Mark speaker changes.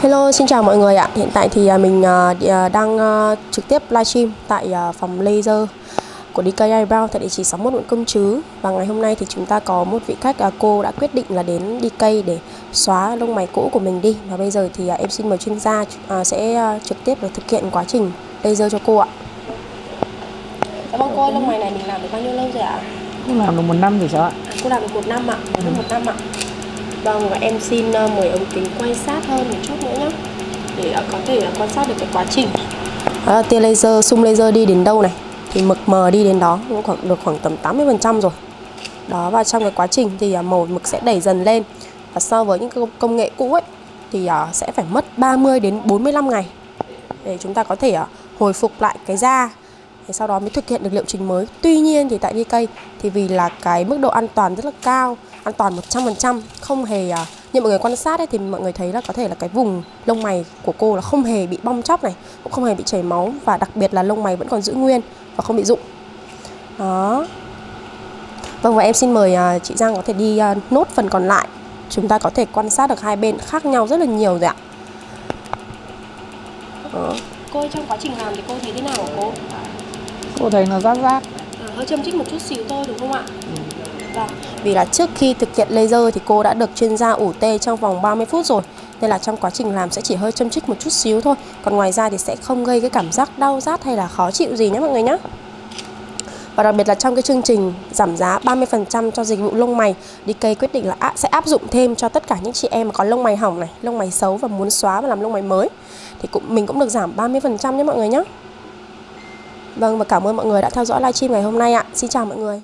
Speaker 1: Hello, xin chào mọi người ạ. Hiện tại thì à, mình à, à, đang trực tiếp livestream tại phòng laser của DK Eyebrow tại địa chỉ 61 Nguyễn Công Trứ và ngày hôm nay thì chúng ta có một vị khách cô đã quyết định là đến DK để xóa lông mày cũ của mình đi và bây giờ thì em xin mời chuyên gia sẽ trực tiếp được thực hiện quá trình laser cho cô ạ. Dạ vâng cô, lông mày này mình làm được bao nhiêu lâu rồi ạ?
Speaker 2: Cũng làm được một năm rồi sao ạ?
Speaker 1: À, cô làm được một năm ạ, một năm ạ. Vâng và em xin ờ, mời ống kính quay sát hơn một chút nữa nhé để ờ, có thể ờ, quan sát được cái quá trình. À, tia laser, sung laser đi đến đâu này? Thì mực mờ đi đến đó cũng khoảng được khoảng tầm 80% rồi. Đó và trong cái quá trình thì màu mực sẽ đẩy dần lên. Và so với những công nghệ cũ ấy thì sẽ phải mất 30 đến 45 ngày để chúng ta có thể hồi phục lại cái da thì sau đó mới thực hiện được liệu trình mới. Tuy nhiên thì tại DK thì vì là cái mức độ an toàn rất là cao an toàn 100% không hề à, như mọi người quan sát ấy, thì mọi người thấy là có thể là cái vùng lông mày của cô là không hề bị bong chóc này cũng không hề bị chảy máu và đặc biệt là lông mày vẫn còn giữ nguyên và không bị rụng. Đó. Vâng và em xin mời à, chị Giang có thể đi à, nốt phần còn lại. Chúng ta có thể quan sát được hai bên khác nhau rất là nhiều rồi ạ. Đó. cô ơi, trong quá trình làm thì cô thấy thế nào của cô?
Speaker 2: Cô thấy nó rát rát
Speaker 1: à, hơi châm chích một chút xíu thôi đúng không ạ ừ. Vâng. Vì là trước khi thực hiện laser thì cô đã được chuyên gia ủ tê trong vòng 30 phút rồi Nên là trong quá trình làm sẽ chỉ hơi châm chích một chút xíu thôi Còn ngoài ra thì sẽ không gây cái cảm giác đau rát hay là khó chịu gì nhé mọi người nhé và đặc biệt là trong cái chương trình giảm giá 30% cho dịch vụ lông mày DK quyết định là sẽ áp dụng thêm cho tất cả những chị em mà có lông mày hỏng này, lông mày xấu và muốn xóa và làm lông mày mới thì cũng mình cũng được giảm 30% nhé mọi người nhé. Vâng và cảm ơn mọi người đã theo dõi livestream ngày hôm nay ạ. Xin chào mọi người.